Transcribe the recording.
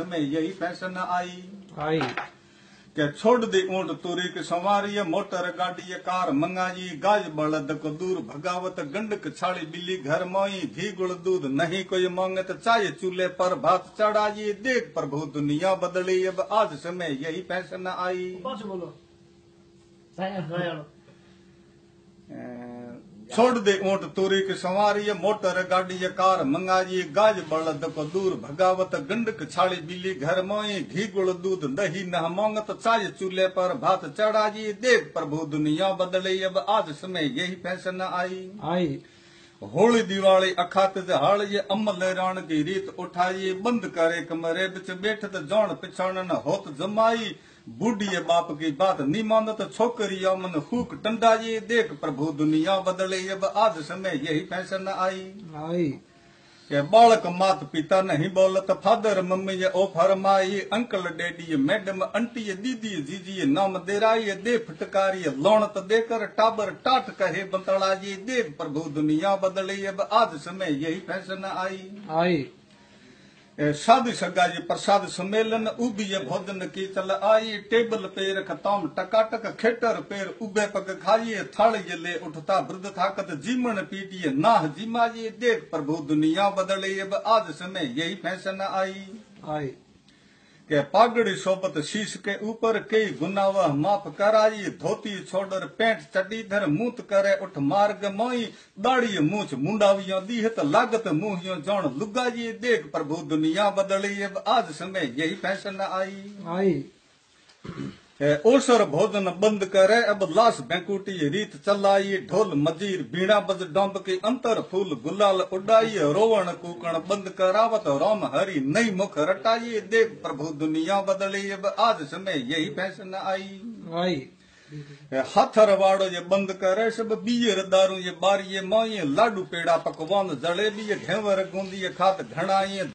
ہوش یہی فیشن آئی آئی کہ چھوڑ دی اونٹ توری کی سواری موٹر گاڑی کار منگا جی گاج بلد کو دور بھگاوت گنڈک چھاڑی بلی گھر موئی بھی گڑ دودھ نہیں کوئی مانگت چاہے چولہے پر بھات چڑھائی دیکھ پر پربھو دنیا بدلی اب آج سمے یہی فیشن آئی بولو چھوڑ دے اونٹ توری کے سواری موٹر گاڑی کار منگا جی گاج بڑھ کو دور بھگاوت گنڈک چھاڑی بیلی گھر موئے گھی گڑ دودھ دہی نہ مونگت چاج چولہے پر بھات چڑھا جی دیکھ پربھو دنیا بدلے اب آج سمے یہی فیشن آئی آئی ہولی دیوالی اکھات دہاڑ یہ ام لہران کی ریت اٹھائی بند کرے کمرے بچ بیٹھ تے جان پچھانن ہوت جمائی بوڈھیے باپ کی بات نہیں مانت چھوکری امن خوک ٹنڈا یہ دیکھ پربھو دنیا بدلے اب آج سمے یہی فیشن آئی آئی بالک مات پیتا نہیں بولت فادر ممی اوپر my uncle daddy madam aunty دیدی جی جی نام دے رائی دے فٹاری لوت دے کر ٹابر ٹاٹ کہا جی دیکھ پر بنیا بدل اب آج سمے یہی فیشن آئی آئی شادی شگا جی پرساد سمیلن اوبی بھودن کی چل آئی ٹیبل پیر کتام ٹکا کھیٹر پیر اوبے پک کھائیے تھاڑ یہ اٹھتا برد تھاکت جیمن پیٹی ناہ جیما یہ دیکھ پربھو دنیا بدلے اب آج سمیں یہی فیشن آئی آئی کہ پاگڑی شوبت شیش کے اوپر کئی گناوہ ماپ کرائی، دھوتی چھوڑر پینٹ چڈی دھر موت کرے، اٹھ مارگ موئی، داڑی موچ منڈاویوں دیہت، لاگت موہیوں جون لگائی، دیکھ پر بھو دنیا بدلی آج سمیں یہی فیشن آئی۔ آئی۔ او سر بھوجن بند کرے اب لاس بینکوٹی ریت چلائی ڈھول مجیر بینا بز ڈمب کی انتر پھول گلال اڈائی روڑ کوکن بند کراوت روم ہری نئی مکھ رٹائی دیکھ پربھو دنیا بدلی اب آج سمیں یہی پیشن آئی۔ آئی۔ ہتھر واڑو یہ بند کرے سب بیر داروں یہ باری مائی لڈو پیڑا پکوان زڑے بھی یہ گھنور گوندی یہ کھات گھنائی